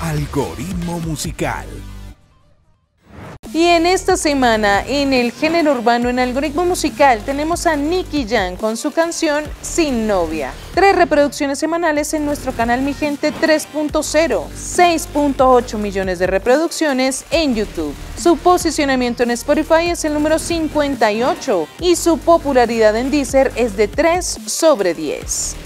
Algoritmo musical. Y en esta semana, en el género urbano en algoritmo musical, tenemos a Nicky Jam con su canción Sin Novia. Tres reproducciones semanales en nuestro canal Mi Gente 3.0, 6.8 millones de reproducciones en YouTube. Su posicionamiento en Spotify es el número 58 y su popularidad en Deezer es de 3 sobre 10.